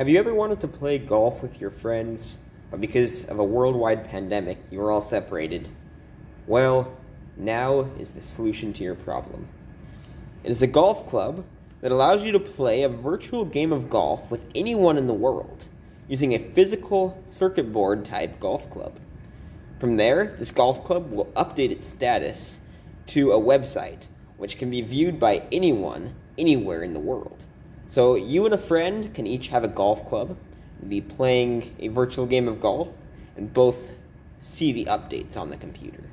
Have you ever wanted to play golf with your friends, but because of a worldwide pandemic, you were all separated? Well, now is the solution to your problem. It is a golf club that allows you to play a virtual game of golf with anyone in the world using a physical circuit board type golf club. From there, this golf club will update its status to a website, which can be viewed by anyone anywhere in the world. So you and a friend can each have a golf club, be playing a virtual game of golf, and both see the updates on the computer.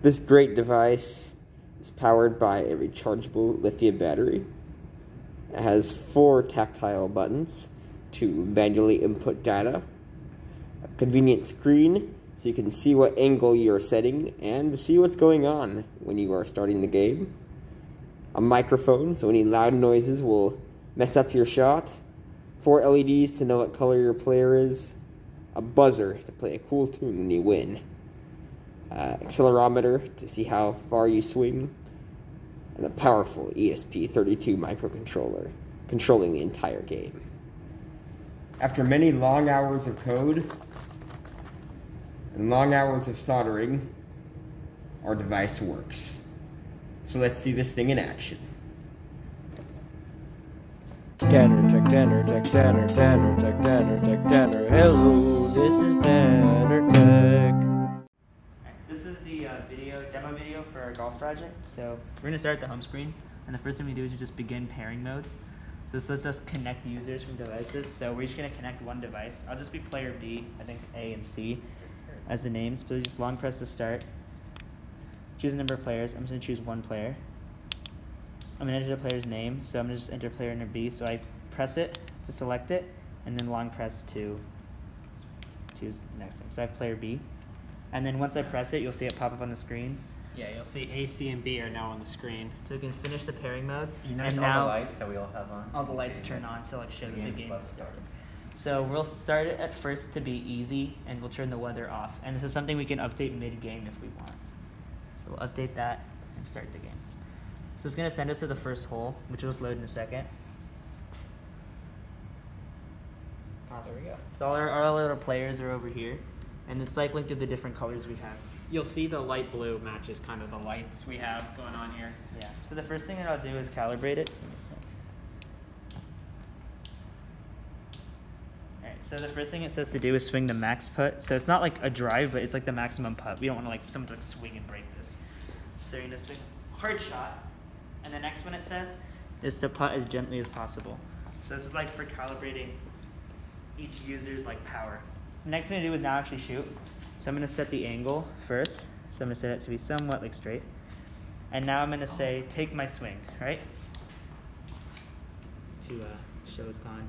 This great device is powered by a rechargeable lithium battery. It has four tactile buttons to manually input data, a convenient screen so you can see what angle you're setting and see what's going on when you are starting the game, a microphone so any loud noises will mess up your shot, four LEDs to know what color your player is, a buzzer to play a cool tune when you win, uh, accelerometer to see how far you swing, and a powerful ESP32 microcontroller controlling the entire game. After many long hours of code and long hours of soldering, our device works. So let's see this thing in action. Tech, Tanner Tech, Tanner, Tanner Tech, Tanner Tech, Tanner. Hello, this is Tanner Tech. This is the uh, video demo video for our golf project. So we're gonna start at the home screen, and the first thing we do is you just begin pairing mode. So this lets us connect users from devices. So we're just gonna connect one device. I'll just be player B, I think A and C as the names. But just long press to start. Choose a number of players. I'm just gonna choose one player. I'm gonna enter the player's name. So I'm gonna just enter player number B. So I press it to select it, and then long press to choose the next thing. So I have player B. And then once I press it, you'll see it pop up on the screen. Yeah, you'll see A, C, and B are now on the screen. So we can finish the pairing mode. You notice and all now the lights that we all have on? all the lights turn on to like show that the game's game about has to start. started. So we'll start it at first to be easy, and we'll turn the weather off. And this is something we can update mid-game if we want. So we'll update that and start the game. So it's gonna send us to the first hole, which will just load in a second. Ah, there we go. So all our, all our little players are over here, and it's cycling through the different colors we have. You'll see the light blue matches kind of the lights we have going on here. Yeah. So the first thing that I'll do is calibrate it. Alright, so the first thing it says to do is swing the max putt. So it's not like a drive, but it's like the maximum putt. We don't want to like someone to like swing and break this. So you're gonna swing hard shot, and the next one it says is to putt as gently as possible. So this is like for calibrating each user's like power. Next thing to do is now actually shoot. So I'm gonna set the angle first. So I'm gonna set it to be somewhat like straight. And now I'm gonna say, take my swing, right? To uh, show it's gone.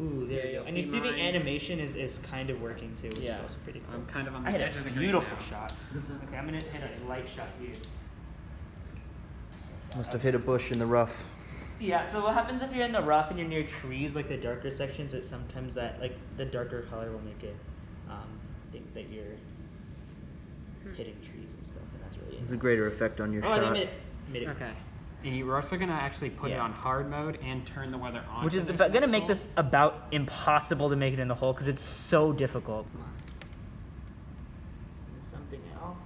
Ooh, there Yeah, you go. And you see the animation is, is kind of working too, which is also pretty cool. I'm kind of on the I edge of the beautiful shot. okay, I'm gonna hit a light shot here. Must have hit a bush in the rough. Yeah, so what happens if you're in the rough and you're near trees, like the darker sections, that sometimes that, like, the darker color will make it um, think that you're hitting trees and stuff, and that's really There's a greater effect on your Oh, I shot. made it. Made it. Okay. And you- we're also going to actually put it on hard mode and turn the weather on. Which is this about, gonna make this about impossible to make it in the hole because it's so difficult. Something else.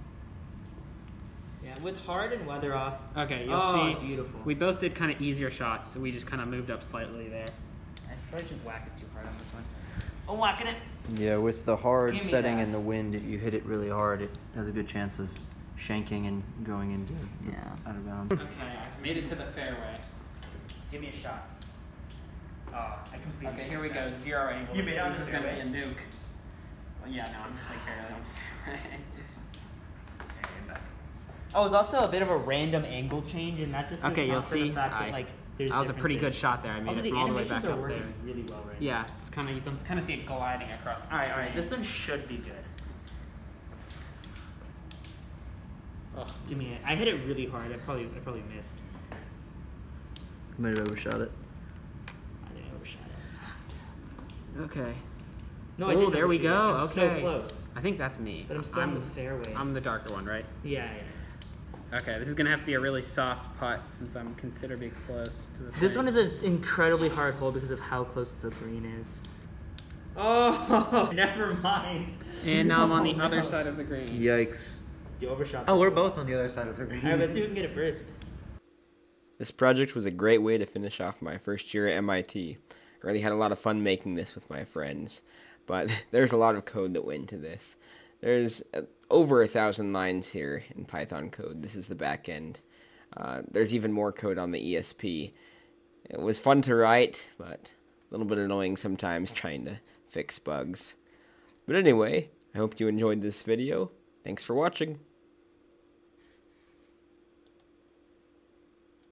Yeah, with hard and weather off. Okay, you'll oh, see. beautiful. We both did kind of easier shots, so we just kind of moved up slightly there. I probably should whack it too hard on this one. I'm whacking it. Yeah, with the hard setting that. and the wind, if you hit it really hard, it has a good chance of shanking and going into the- Yeah. out of bounds. Okay, I've made it to the fairway. Give me a shot. Oh, I completely. Okay, here we go. Zero angles. You made this is gonna be a fairway? nuke. Well, yeah, no, I'm just like barely on. Oh, it's also a bit of a random angle change, and that just Okay, you'll account for the see. fact I- that like there's. that was a pretty good shot there. I mean, also, it the from all the way back are up working there. really well right Yeah, it's kind of you can kind of see it gliding across the now. All right, all right. This one should be good. Ugh, Give me. this A, I hit it really hard. I probably, I probably missed. I Might have overshot it. I think I overshot it. is- Okay. No, I Oh, didn't. there we go. it. I'm so okay. close. I think that's me. But I'm still in the fairway. I'm the darker one, right? yeah, Okay, this is gonna have to be a really soft putt since I'm considerably close to the. This thing. one is an incredibly hard hole because of how close the green is. Oh, never mind. And now I'm on the Oh, other no. side of the green. Yikes. You overshot. Oh, we're ball. both on the other side of the green. Alright, let's see who can get it first. This project was a great way to finish off my first year at MIT. I really had a lot of fun making this with my friends, but there's a lot of code that went into this. There's uh, over a thousand lines here in Python code. This is the back end. Uh, there's even more code on the ESP. It was fun to write, but a little bit annoying sometimes trying to fix bugs. But anyway, I hope you enjoyed this video. Thanks for watching.